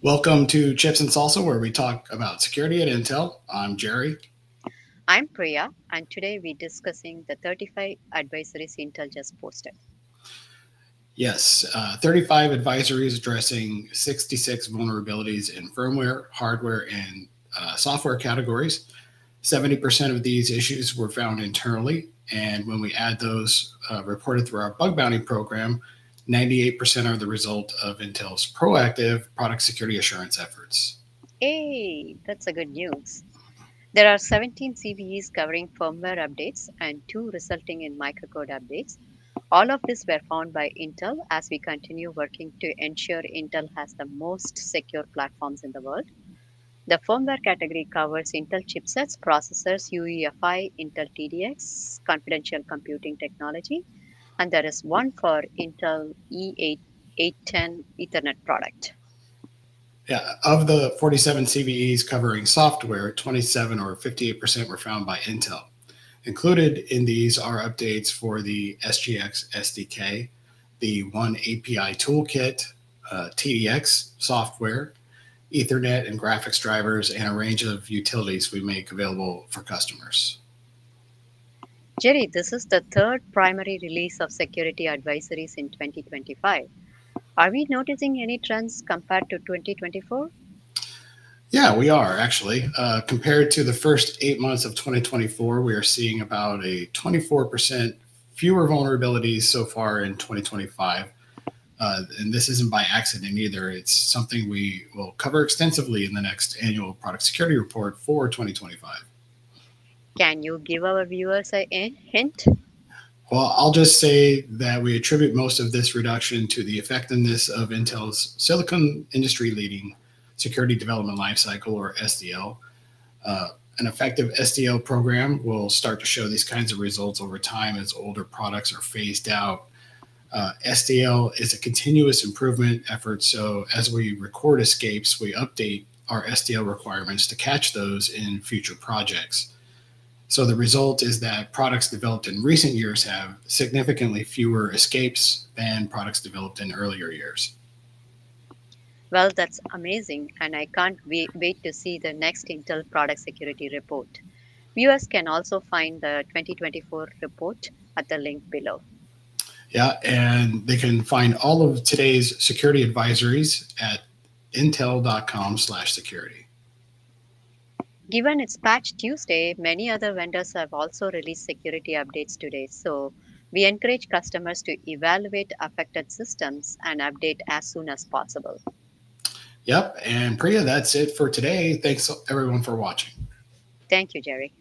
Welcome to Chips and Salsa, where we talk about security at Intel. I'm Jerry. I'm Priya, and today we're discussing the 35 advisories Intel just posted. Yes, uh, 35 advisories addressing 66 vulnerabilities in firmware, hardware, and uh, software categories. 70% of these issues were found internally, and when we add those uh, reported through our bug bounty program, 98% are the result of Intel's proactive product security assurance efforts. Hey, that's a good news. There are 17 CVEs covering firmware updates and two resulting in microcode updates. All of this were found by Intel as we continue working to ensure Intel has the most secure platforms in the world. The firmware category covers Intel chipsets, processors, UEFI, Intel TDX, confidential computing technology, and there is one for Intel E810 Ethernet product. Yeah, of the 47 CVEs covering software, 27 or 58% were found by Intel. Included in these are updates for the SGX SDK, the oneAPI Toolkit, uh, TDX software, Ethernet and graphics drivers, and a range of utilities we make available for customers. Jerry, this is the third primary release of security advisories in 2025. Are we noticing any trends compared to 2024? Yeah, we are actually. Uh, compared to the first eight months of 2024, we are seeing about a 24% fewer vulnerabilities so far in 2025. Uh, and this isn't by accident either. It's something we will cover extensively in the next annual product security report for 2025. Can you give our viewers a hint? Well, I'll just say that we attribute most of this reduction to the effectiveness of Intel's silicon industry leading security development lifecycle, or SDL. Uh, an effective SDL program will start to show these kinds of results over time as older products are phased out. Uh, SDL is a continuous improvement effort. So as we record escapes, we update our SDL requirements to catch those in future projects. So the result is that products developed in recent years have significantly fewer escapes than products developed in earlier years. Well, that's amazing, and I can't wait, wait to see the next Intel product security report. Viewers can also find the 2024 report at the link below. Yeah, and they can find all of today's security advisories at intel.com/security. Given it's Patch Tuesday, many other vendors have also released security updates today. So we encourage customers to evaluate affected systems and update as soon as possible. Yep. And Priya, that's it for today. Thanks everyone for watching. Thank you, Jerry.